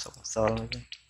សុកសល់ហ្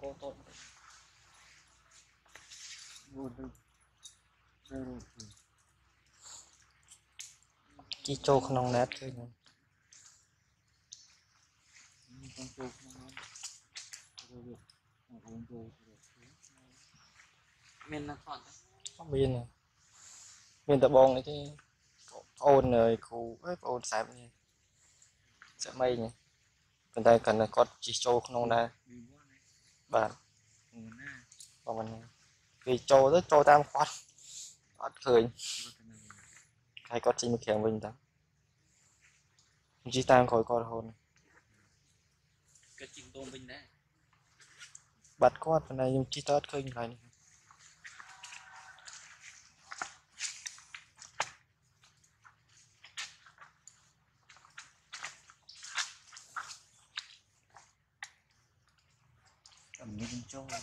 ចូលកោតត vô được đây rồi ជីចូលក្នុង net ឃើញ con trâu nó rồi được uống trâu rồi មានណាត់ថតអត់មានទេមានតែបងនេះទេប្អូនហើយគ្រូអើយប្អូនសែបនេះសាមីនេះប៉ុន្តែគាត់គាត់ជីចូលក្នុងដែរ đi qua này បាទ ồ na បងមិនគេចូលទៅចូលតាមគាត់អត់ឃើញ có cái này ហើយគាត់ជីមកខាងវិញតាជីតាមក្រោយគាត់រហូតក៏ជីងដូនវិញដែរបាត់គាត់ប៉ុន្តែខ្ញុំជីទៅអត់ឃើញកន្លែងនេះ cầm như con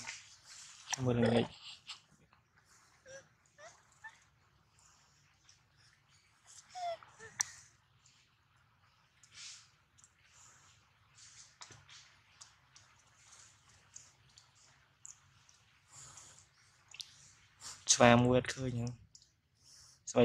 trâu មើលល្ងាចស្វាមួយអត់ឃើញហ្នឹងស្វ័